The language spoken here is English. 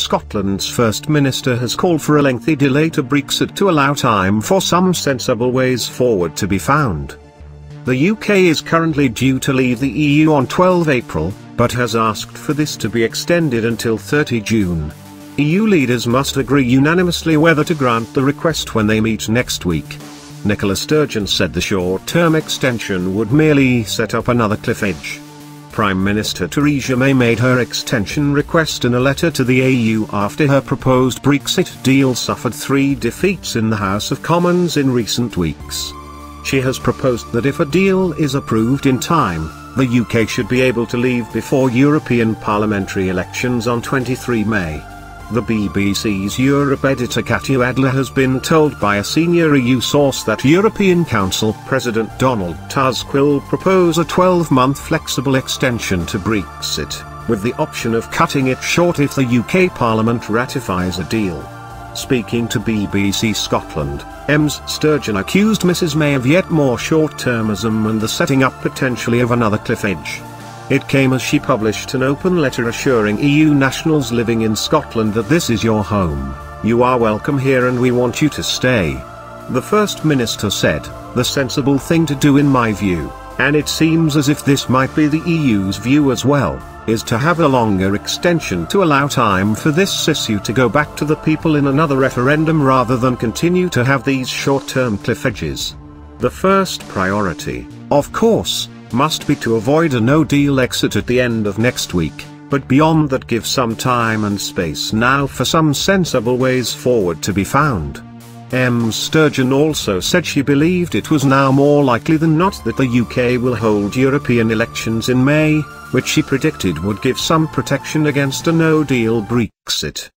Scotland's First Minister has called for a lengthy delay to Brexit to allow time for some sensible ways forward to be found. The UK is currently due to leave the EU on 12 April, but has asked for this to be extended until 30 June. EU leaders must agree unanimously whether to grant the request when they meet next week. Nicola Sturgeon said the short-term extension would merely set up another cliff edge. Prime Minister Theresa May made her extension request in a letter to the EU after her proposed Brexit deal suffered three defeats in the House of Commons in recent weeks. She has proposed that if a deal is approved in time, the UK should be able to leave before European parliamentary elections on 23 May. The BBC's Europe editor Katya Adler has been told by a senior EU source that European Council President Donald Tusk will propose a 12-month flexible extension to Brexit, with the option of cutting it short if the UK Parliament ratifies a deal. Speaking to BBC Scotland, Ms Sturgeon accused Mrs May of yet more short-termism and the setting up potentially of another cliff edge. It came as she published an open letter assuring EU nationals living in Scotland that this is your home, you are welcome here and we want you to stay. The First Minister said, the sensible thing to do in my view, and it seems as if this might be the EU's view as well, is to have a longer extension to allow time for this issue to go back to the people in another referendum rather than continue to have these short-term cliff edges. The first priority, of course, must be to avoid a no-deal exit at the end of next week, but beyond that give some time and space now for some sensible ways forward to be found. Ms Sturgeon also said she believed it was now more likely than not that the UK will hold European elections in May, which she predicted would give some protection against a no-deal Brexit.